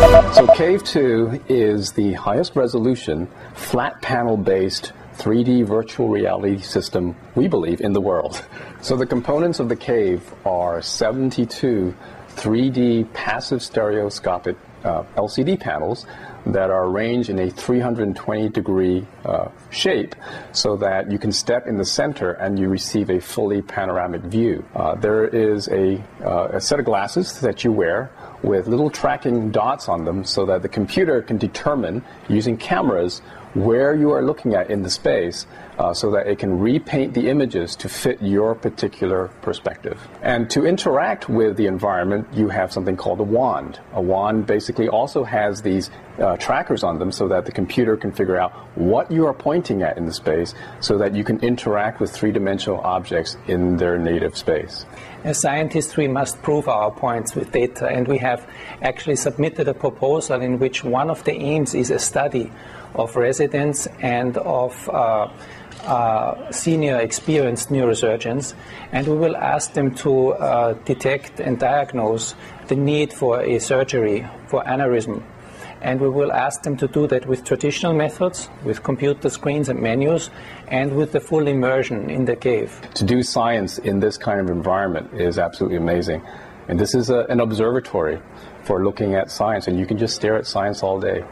So Cave 2 is the highest resolution, flat panel based 3D virtual reality system, we believe, in the world. So the components of the cave are 72 3D passive stereoscopic uh, LCD panels that are arranged in a 320 degree uh, shape so that you can step in the center and you receive a fully panoramic view. Uh, there is a, uh, a set of glasses that you wear with little tracking dots on them so that the computer can determine using cameras where you are looking at in the space uh, so that it can repaint the images to fit your particular perspective. And to interact with the environment, you have something called a wand. A wand basically also has these uh, trackers on them so that the computer can figure out what you are pointing at in the space so that you can interact with three dimensional objects in their native space. As scientists, we must prove our points with data, and we have actually submitted a proposal in which one of the aims is a study of residents and of uh, uh, senior experienced neurosurgeons, and we will ask them to uh, detect and diagnose the need for a surgery for aneurysm. And we will ask them to do that with traditional methods, with computer screens and menus, and with the full immersion in the cave. To do science in this kind of environment is absolutely amazing. And this is a, an observatory for looking at science, and you can just stare at science all day.